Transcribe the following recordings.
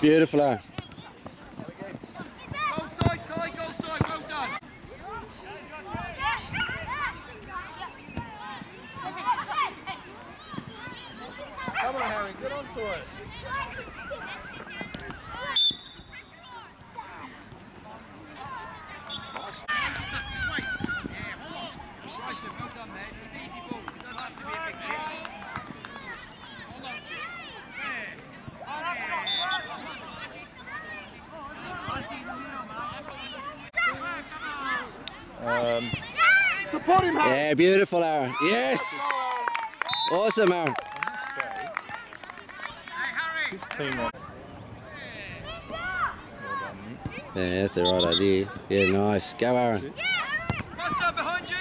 Beautiful. Eh? Goal side, Kai, goal side, well done. Come on, Harry, get onto it. Bryson, well done there. Just easy balls. It doesn't have to be a big hit. Um, Support him, Harry. Yeah, beautiful, Aaron. Yes. Awesome, Aaron. this team on. Yeah, that's the right idea. Yeah, nice. Go, Aaron. Behind you.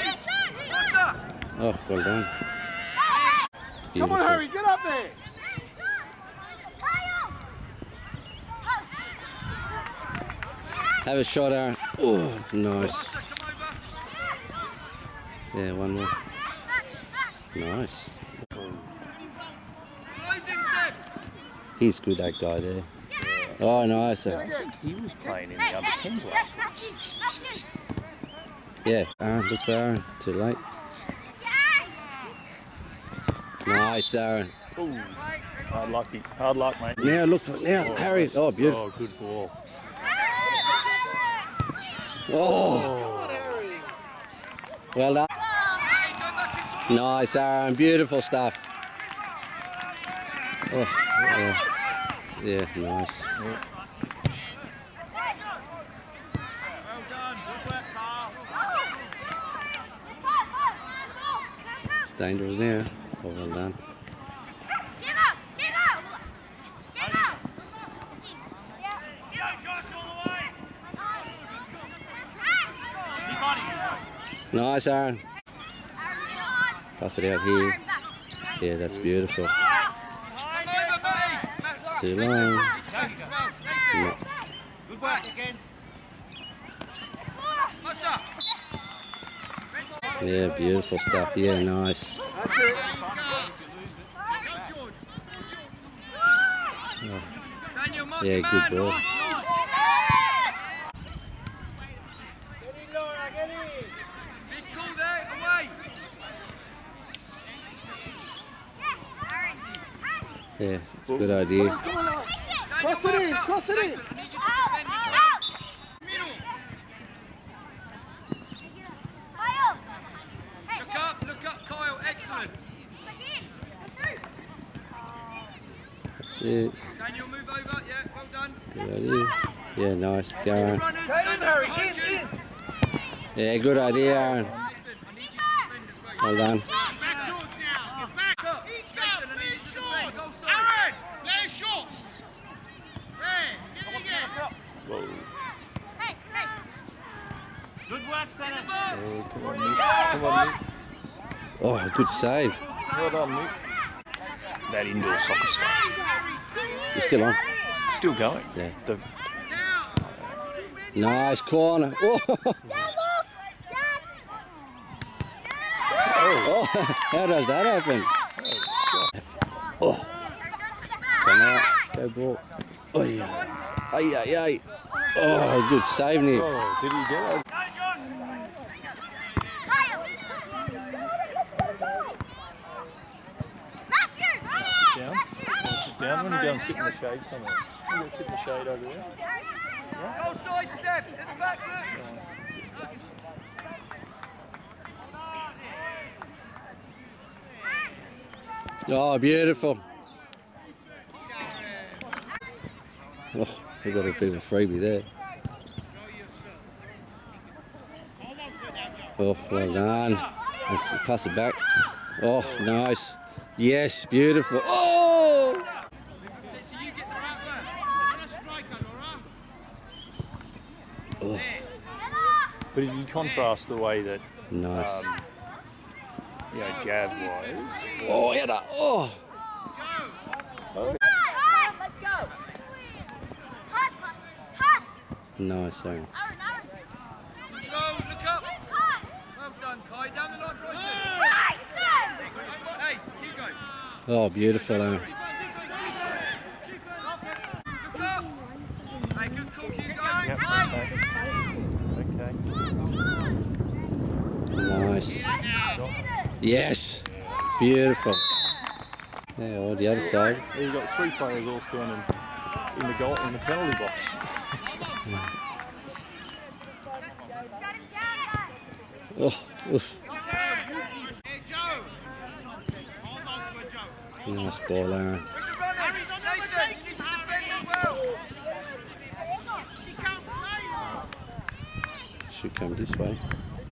Oh, well done. Come on, Harry, get up there. Have a shot, Aaron. Oh, nice. Musa, come over. Yeah, one more. Nice. Close in, Seb. He's good, that guy there. Oh, nice. I think he was playing in the under 10s last week. Yeah, Aaron, look for Aaron. Too late. Nice, Aaron. Ooh, hard lucky. Hard luck, mate. Now look for now, oh, Harry. nice. Oh, beautiful. Oh, good ball. Oh, well done. Hey, go back inside. Nice, Aaron. Beautiful stuff. Oh, yeah. yeah, nice. Carl. It's dangerous now. Oh, well done. Nice, Aaron. Pass it out here. Yeah, that's beautiful. Too long. No. Good work again. Yeah, beautiful stuff. Yeah, nice. Yeah, good ball. Yeah, good idea. Come on, now. Daniel, Cross it in, cross it in. I need you to defend this. Middle. Look up, look up, Kyle. Excellent. That's it. Daniel, move over. Yeah, well done. Good idea. Yeah, nice. Go, Aaron. Runners, stand up. Yeah, good idea, Aaron. Listen, I need you to defend as well. Well done. Back yours now. Get back up. Nathan, I need you to defend. Goal side. Aaron, play short. Hey, get it again. Whoa. Good work, Senna. Oh, come on, Nick. Come on, Nick. Oh, good save. Well done, Nick. That indoor soccer stuff. You're still on. Still going. Yeah. The, Nice corner. Oh. oh, oh how does that happen? Oh, come out. Go ball. Oh, yeah. Ay, ay, ay. Oh, good save, Nick. oh, did he get it? Down. Wanna sit down. When you go and sit in the shade somewhere. You go sit in the shade over there. Goal side, Seb. In the back, look. Oh, beautiful. Oh, we got a bit of a freebie there. Oh, well done. Let's pass it back. Oh, nice. Yes, beautiful. Oh! So you get the back work. But if you contrast the way that Nice. um, you know, Jav was, Oh, yeah, that. Oh! Let's go. Pass, pass. Nice, Aaron. Aaron, Aaron. Control, look up. Well done, Kai. Down the line, Bryson. Nice. Hey, Hugo. Oh, beautiful, Aaron. Look up. Hey, good call, Hugo. Yep, okay. Okay. Nice. Yes. Beautiful. Yeah, or the other side. You've got three players all standing in the goal in the penalty box. Oh, oof. Nice ball, Aaron. Should come this way.